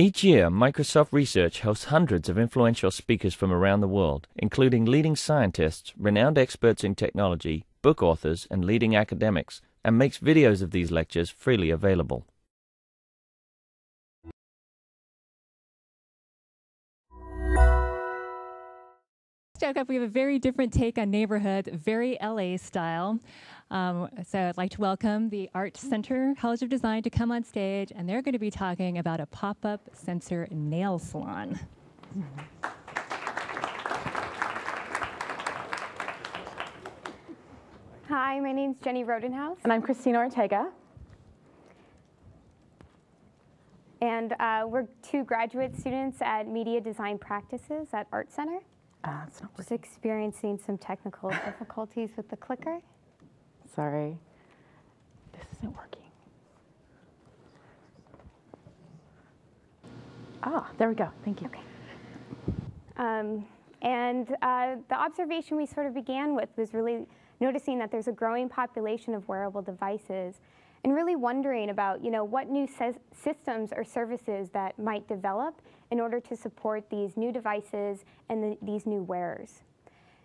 Each year, Microsoft Research hosts hundreds of influential speakers from around the world, including leading scientists, renowned experts in technology, book authors, and leading academics, and makes videos of these lectures freely available. Next we have a very different take on neighborhoods, very LA style. Um, so I'd like to welcome the ArtCenter College of Design to come on stage, and they're going to be talking about a pop-up sensor nail salon. Hi, my name's Jenny Rodenhouse. And I'm Christina Ortega. And uh, we're two graduate students at Media Design Practices at Art Center. Uh, it's not Just experiencing some technical difficulties with the clicker. Sorry. This isn't working. Ah, there we go. Thank you. Okay. Um, and uh, the observation we sort of began with was really noticing that there's a growing population of wearable devices and really wondering about, you know, what new systems or services that might develop in order to support these new devices and the, these new wearers.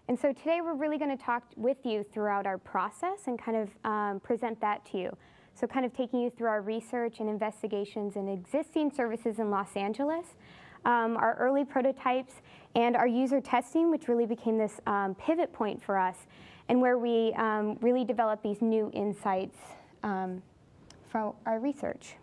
And so today we're really going to talk with you throughout our process and kind of um, present that to you. So kind of taking you through our research and investigations in existing services in Los Angeles, um, our early prototypes, and our user testing, which really became this um, pivot point for us, and where we um, really developed these new insights um, from our research.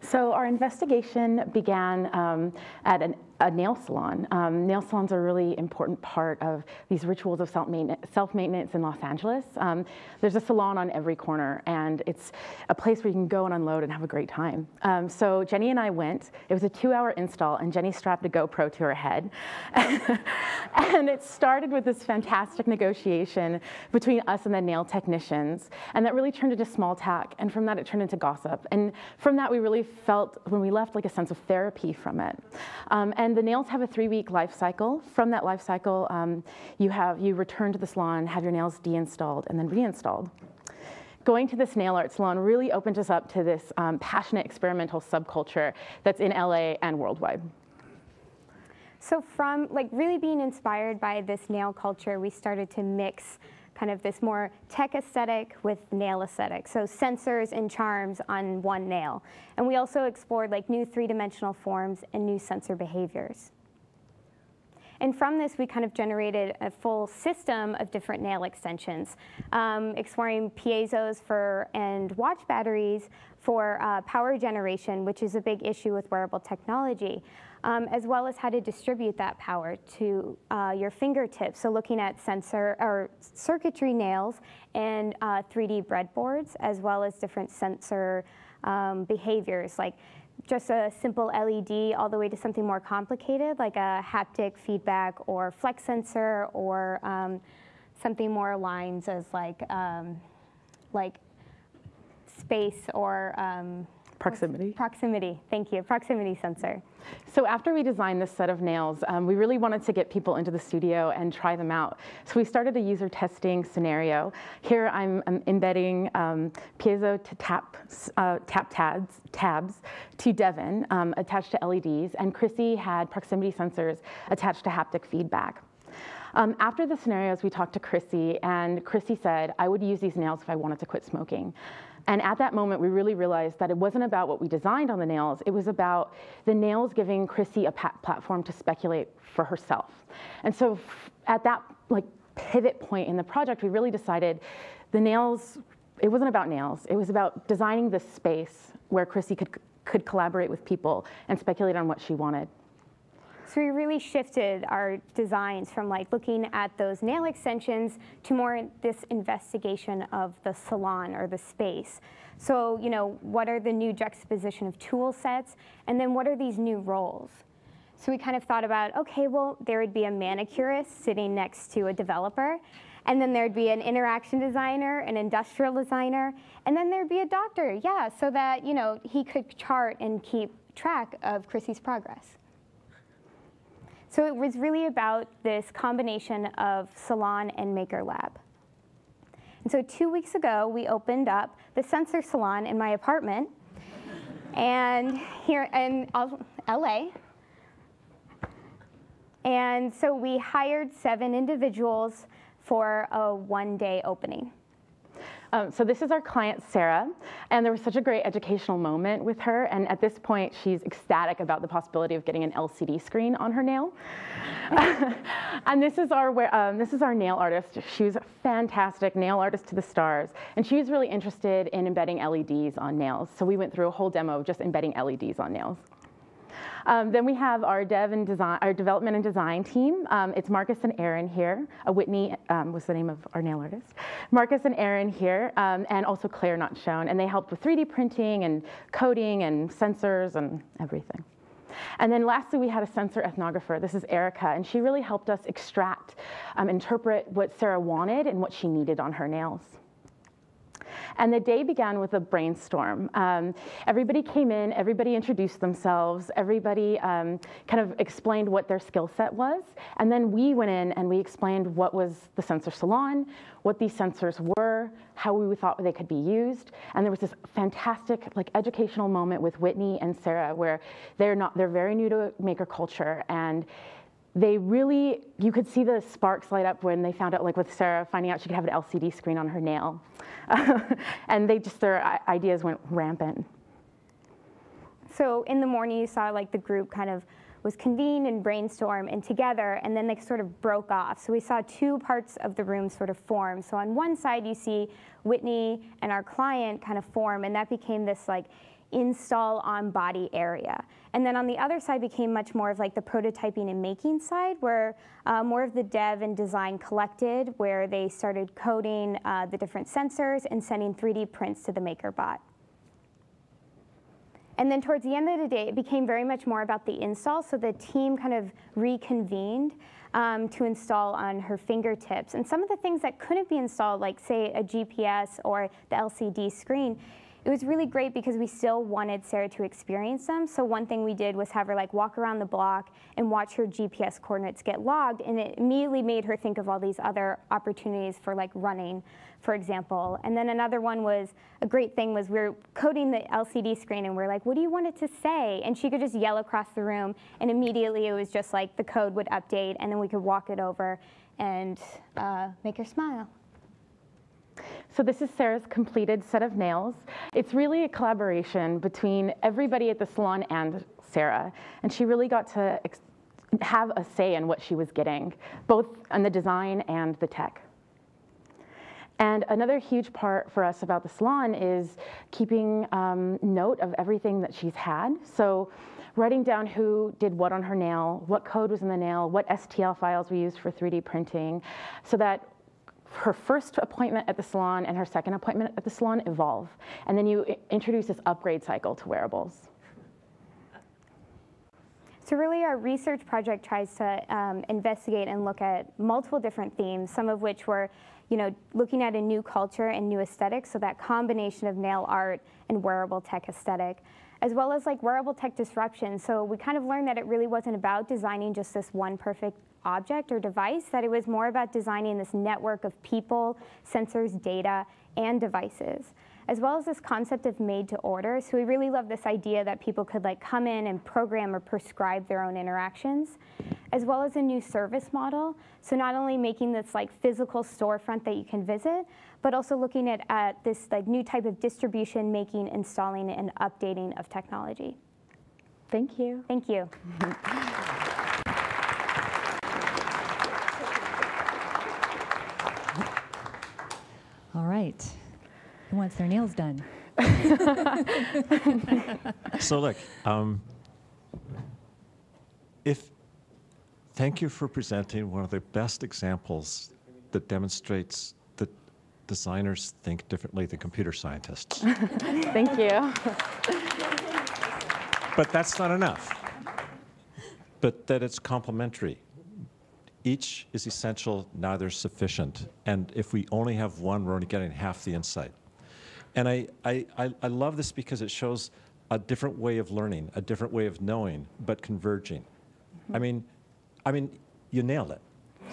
So our investigation began um, at an a nail salon. Um, nail salons are a really important part of these rituals of self-maintenance in Los Angeles. Um, there's a salon on every corner, and it's a place where you can go and unload and have a great time. Um, so Jenny and I went. It was a two-hour install, and Jenny strapped a GoPro to her head. and it started with this fantastic negotiation between us and the nail technicians, and that really turned into small talk, and from that it turned into gossip. And from that we really felt, when we left, like a sense of therapy from it. Um, and the nails have a three-week life cycle. From that life cycle, um, you, have, you return to the salon, have your nails deinstalled, and then reinstalled. Going to this nail art salon really opened us up to this um, passionate experimental subculture that's in LA and worldwide. So from like really being inspired by this nail culture, we started to mix kind of this more tech aesthetic with nail aesthetic. So sensors and charms on one nail. And we also explored like new three-dimensional forms and new sensor behaviors. And from this, we kind of generated a full system of different nail extensions, um, exploring piezos for and watch batteries for uh, power generation, which is a big issue with wearable technology um, as well as how to distribute that power to uh, your fingertips. So looking at sensor or circuitry nails and uh, 3D breadboards, as well as different sensor um, behaviors, like just a simple LED all the way to something more complicated, like a haptic feedback or flex sensor or um, something more lines as like, um, like space or um, Proximity. Proximity, thank you, proximity sensor. So after we designed this set of nails, um, we really wanted to get people into the studio and try them out. So we started a user testing scenario. Here I'm, I'm embedding um, piezo to tap, uh, tap tabs, tabs to Devon um, attached to LEDs, and Chrissy had proximity sensors attached to haptic feedback. Um, after the scenarios, we talked to Chrissy, and Chrissy said, I would use these nails if I wanted to quit smoking. And at that moment, we really realized that it wasn't about what we designed on the nails, it was about the nails giving Chrissy a platform to speculate for herself. And so at that like pivot point in the project, we really decided the nails, it wasn't about nails, it was about designing this space where Chrissy could, could collaborate with people and speculate on what she wanted. So we really shifted our designs from like looking at those nail extensions to more this investigation of the salon or the space. So, you know, what are the new juxtaposition of tool sets? And then what are these new roles? So we kind of thought about, okay, well, there would be a manicurist sitting next to a developer. And then there'd be an interaction designer, an industrial designer, and then there'd be a doctor, yeah, so that, you know, he could chart and keep track of Chrissy's progress. So it was really about this combination of salon and maker lab. And so two weeks ago, we opened up the sensor salon in my apartment. and here in LA. And so we hired seven individuals for a one day opening. Um, so this is our client, Sarah, and there was such a great educational moment with her. And at this point, she's ecstatic about the possibility of getting an LCD screen on her nail. and this is our um, this is our nail artist. She's a fantastic nail artist to the stars, and she was really interested in embedding LEDs on nails. So we went through a whole demo of just embedding LEDs on nails. Um, then we have our dev and design, our development and design team. Um, it's Marcus and Aaron here. Uh, Whitney um, was the name of our nail artist. Marcus and Aaron here, um, and also Claire not shown. And they helped with 3D printing and coding and sensors and everything. And then lastly, we had a sensor ethnographer. This is Erica, and she really helped us extract, um, interpret what Sarah wanted and what she needed on her nails. And the day began with a brainstorm. Um, everybody came in, everybody introduced themselves, everybody um, kind of explained what their skill set was. And then we went in and we explained what was the sensor salon, what these sensors were, how we thought they could be used. And there was this fantastic like educational moment with Whitney and Sarah where they're not, they're very new to maker culture and they really, you could see the sparks light up when they found out, like with Sarah, finding out she could have an LCD screen on her nail. and they just, their ideas went rampant. So in the morning, you saw like the group kind of was convened and brainstorm and together, and then they sort of broke off. So we saw two parts of the room sort of form. So on one side, you see Whitney and our client kind of form, and that became this like install on body area. And then on the other side became much more of like the prototyping and making side where uh, more of the dev and design collected where they started coding uh, the different sensors and sending 3D prints to the MakerBot. And then towards the end of the day, it became very much more about the install. So the team kind of reconvened um, to install on her fingertips. And some of the things that couldn't be installed, like say a GPS or the LCD screen, it was really great because we still wanted Sarah to experience them. So one thing we did was have her like walk around the block and watch her GPS coordinates get logged, and it immediately made her think of all these other opportunities for like running, for example. And then another one was a great thing was we were coding the LCD screen, and we are like, "What do you want it to say?" And she could just yell across the room, and immediately it was just like the code would update, and then we could walk it over and uh, make her smile. So this is Sarah's completed set of nails. It's really a collaboration between everybody at the salon and Sarah. And she really got to have a say in what she was getting, both on the design and the tech. And another huge part for us about the salon is keeping um, note of everything that she's had. So writing down who did what on her nail, what code was in the nail, what STL files we used for 3D printing, so that her first appointment at the salon and her second appointment at the salon evolve. And then you introduce this upgrade cycle to wearables. So really our research project tries to um, investigate and look at multiple different themes, some of which were you know, looking at a new culture and new aesthetics, so that combination of nail art and wearable tech aesthetic, as well as like wearable tech disruption. So we kind of learned that it really wasn't about designing just this one perfect object or device, that it was more about designing this network of people, sensors, data, and devices as well as this concept of made to order. So we really love this idea that people could like come in and program or prescribe their own interactions, as well as a new service model. So not only making this like physical storefront that you can visit, but also looking at, at this like new type of distribution, making, installing, and updating of technology. Thank you. Thank you. right. Who wants their nails done? so look, um, if thank you for presenting one of the best examples that demonstrates that designers think differently than computer scientists. thank you. but that's not enough. But that it's complementary each is essential, neither sufficient. And if we only have one, we're only getting half the insight. And I, I, I, love this because it shows a different way of learning, a different way of knowing, but converging. Mm-hmm. I mean, I mean, you nailed it.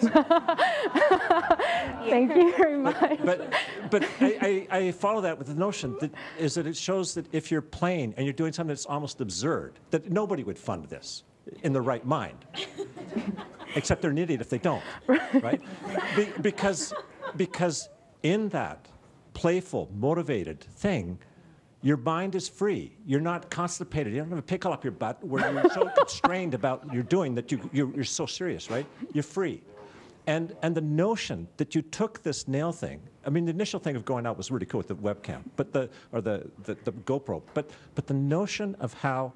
Thank you very much. But, but I, I, I follow that with the notion that is that it shows that if you're playing and you're doing something that's almost absurd, that nobody would fund this in the right mind. Except they're an idiot if they don't, right? Be, because, because in that playful, motivated thing, your mind is free. You're not constipated. You don't have a pickle up your butt where you're so constrained about what you're doing that you, you're, you're so serious, right? You're free. And, and the notion that you took this nail thing, I mean, the initial thing of going out was really cool with the webcam, but the, or the, the, the GoPro, but, but the notion of how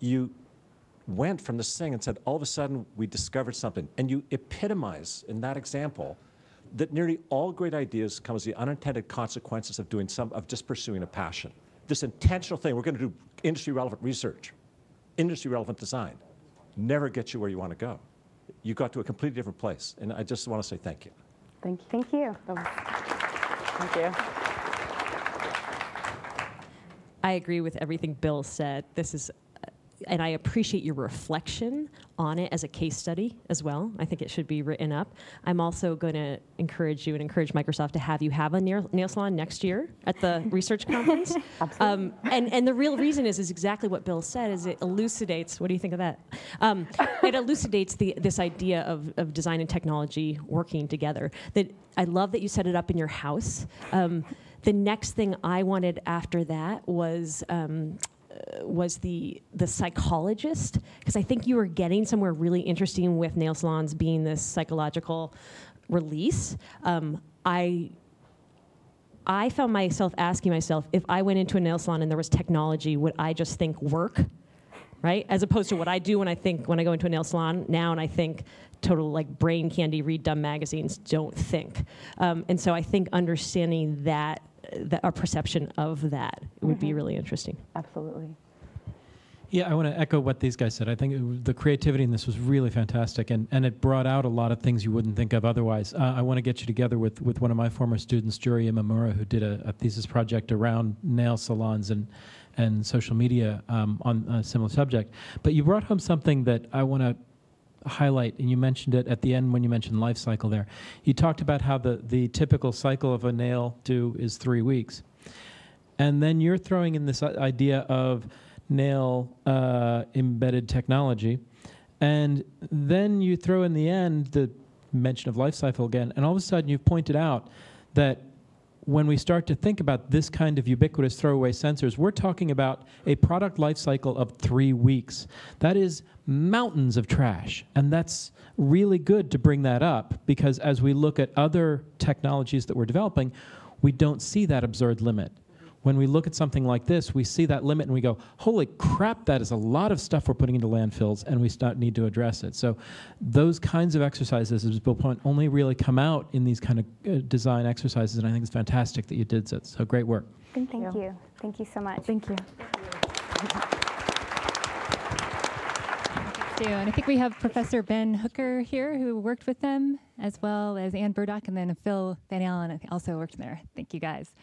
you went from this thing and said, all of a sudden we discovered something, and you epitomize in that example that nearly all great ideas come as the unintended consequences of doing some, of just pursuing a passion. This intentional thing, we're going to do industry relevant research, industry relevant design, never gets you where you want to go you got to a completely different place. And I just want to say thank you. Thank you. Thank you. Thank you. I agree with everything Bill said. This is and I appreciate your reflection on it as a case study as well. I think it should be written up. I'm also going to encourage you and encourage Microsoft to have you have a nail, nail salon next year at the research conference. Um, and, and the real reason is, is exactly what Bill said, is it elucidates, what do you think of that? Um, it elucidates the, this idea of, of design and technology working together. That I love that you set it up in your house. Um, the next thing I wanted after that was um, was the the psychologist because I think you were getting somewhere really interesting with nail salons being this psychological release. Um, I I found myself asking myself if I went into a nail salon and there was technology, would I just think work, right? As opposed to what I do when I think when I go into a nail salon now and I think total like brain candy, read dumb magazines, don't think. Um, and so I think understanding that that our perception of that would be Mhm. really interesting. Absolutely. Yeah, I want to echo what these guys said. I think it the creativity in this was really fantastic, and, and it brought out a lot of things you wouldn't think of otherwise. Uh, I want to get you together with, with one of my former students, Juri Imamura, who did a, a thesis project around nail salons and, and social media um, on a similar subject. But you brought home something that I want to highlight, and you mentioned it at the end when you mentioned life cycle there. You talked about how the, the typical cycle of a nail do is three weeks. And then you're throwing in this idea of nail uh, embedded technology. And then you throw in the end the mention of life cycle again. And all of a sudden you've pointed out that when we start to think about this kind of ubiquitous throwaway sensors, we're talking about a product life cycle of three weeks. That is mountains of trash. And that's really good to bring that up because as we look at other technologies that we're developing, we don't see that absurd limit. When we look at something like this, we see that limit and we go, holy crap, that is a lot of stuff we're putting into landfills and we start, need to address it. So those kinds of exercises, as Bill point, only really come out in these kind of uh, design exercises and I think it's fantastic that you did that. So great work. Thank, you. you. Thank you so much. Thank you. do. And I think we have Professor Ben Hooker here who worked with them, as well as Anne Burdick, and then Phil Van Allen also worked there. Thank you guys.